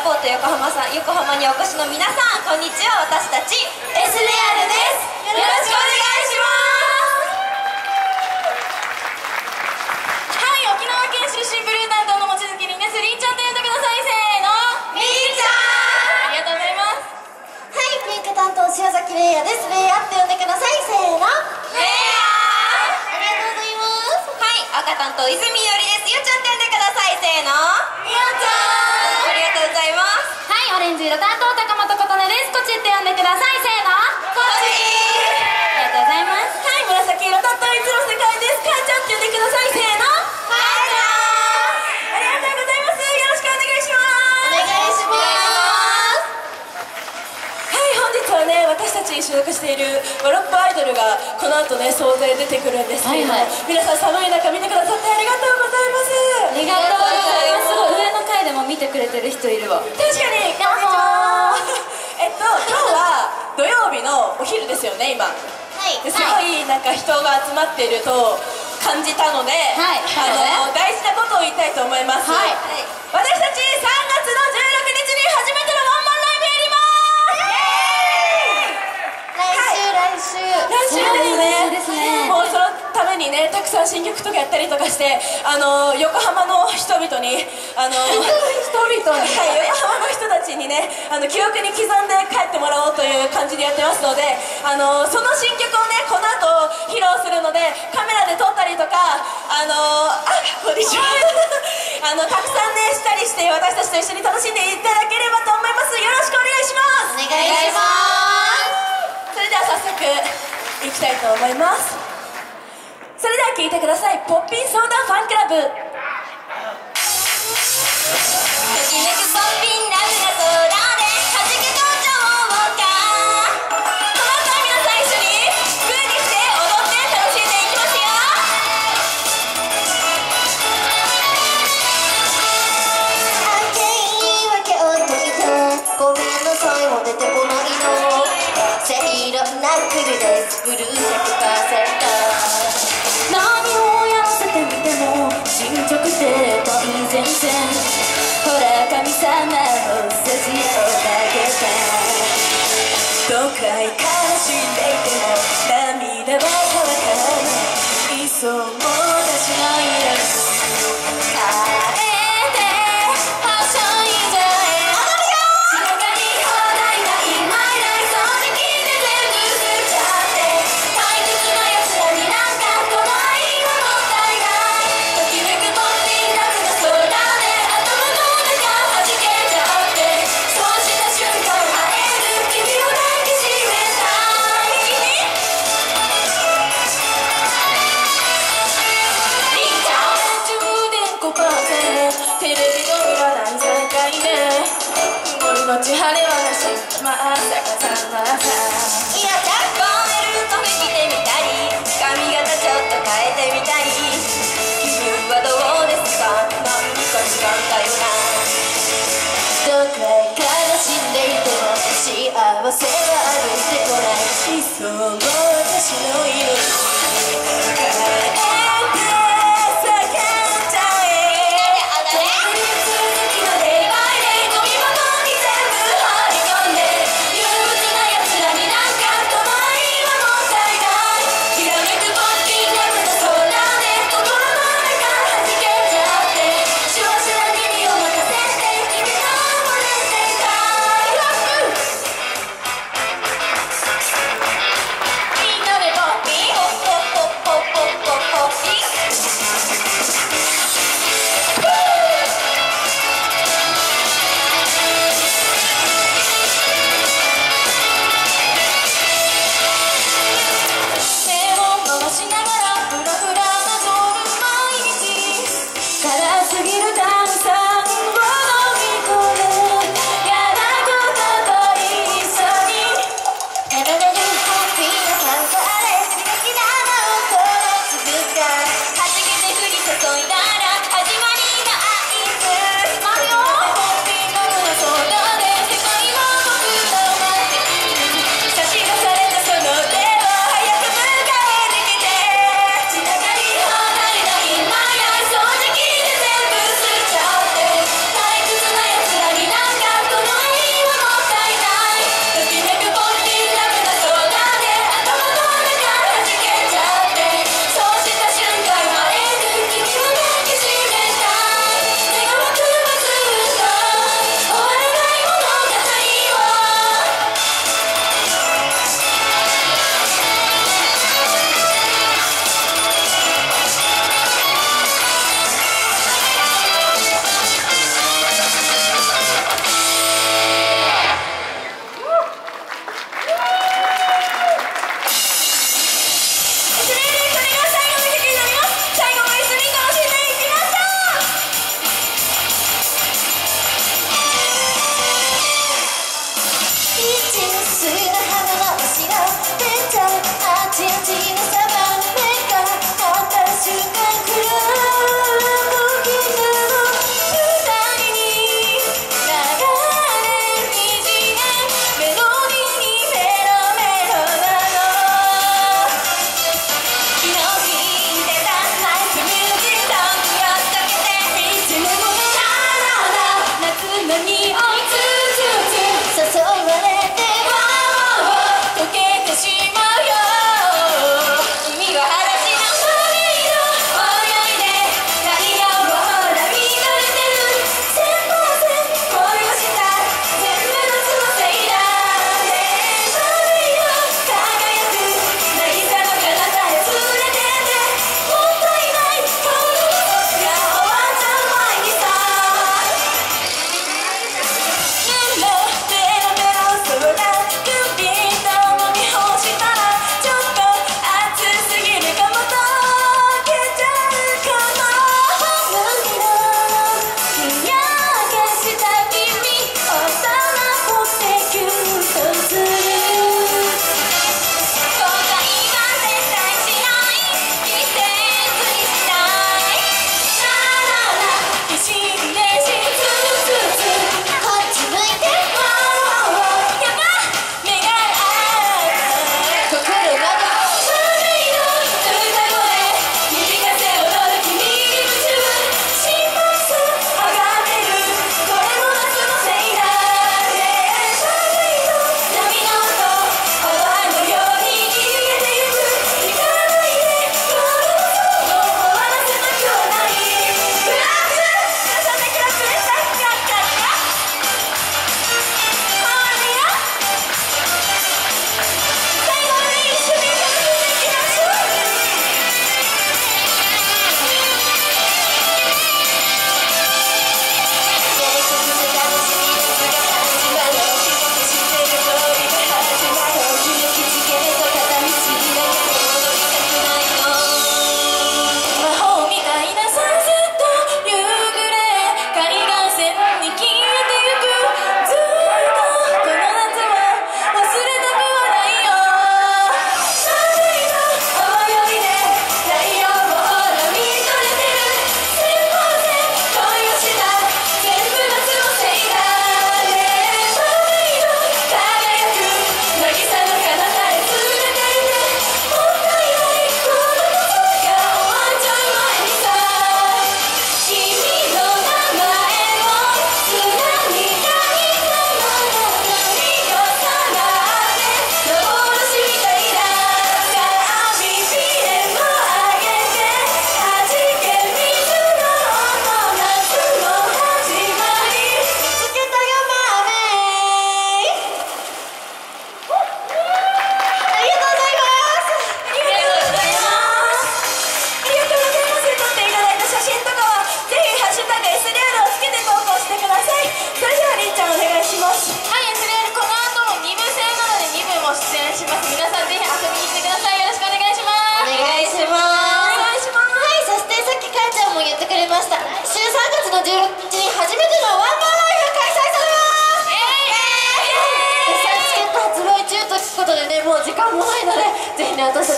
「皆さんこんにちは。私たち S レアルです。よろしくお願いします。はい沖縄県出身ブルー担当の望月凛です。りんちゃんと呼んでください。せーの。りんちゃん。ありがとうございます。はい、ピンク担当塩崎レイヤです。レイヤって呼んでください。せーの。レイヤありがとうございます。はい赤担当泉よりです。ゆうちゃんと呼んでください。せーの。ゆうちゃん。ありがとうございますはい、オレンジ色担当高本琴音です。こっちって呼んでください。せーの。しているワロップアイドルがこの後ね総勢出てくるんですけれども、はいはい。皆さん寒い中見てくださってありがとうございます。ありがとうございます。すごい上の階でも見てくれてる人いるわ。確かにこんにちは。えっと今日は土曜日のお昼ですよね今。はい。ですごいなんか人が集まっていると感じたので、はい。あの大事なことを言いたやったりとかしてあの横浜の人々にあの人々に、はい、横浜の人たちにねあの記憶に刻んで帰ってもらおうという感じでやってますのであのその新曲をねこの後披露するのでカメラで撮ったりとかあのあこんにちはあのたくさんねしたりして私たちと一緒に楽しんでいただければと思います。よろしくお願いします。お願いします。それでは早速いきたいと思いますそれでは聴いてください。ポッピンソーダファンクラブ。ときめくポッピンラブが空で弾しいんで持ち晴れはなしまさかさまさ。いやちゃんボンネルと着てみたり。髪型ちょっと変えてみたり。気分はどうですか？なんか違うんだよ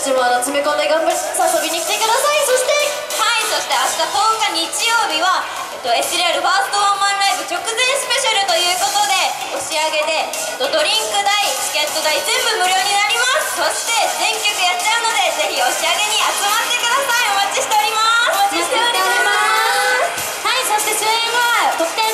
ちもあの詰め込んで頑張って遊びに来てください。そしてはいそして明日10日日曜日は、えっと、SLR ファーストワンマンライブ直前スペシャルということで押し上げで、えっと、ドリンク代チケット代全部無料になります。そして全曲やっちゃうのでぜひ押し上げに集まってください。お待ちしております。お待ちしております。はいそして終演は得点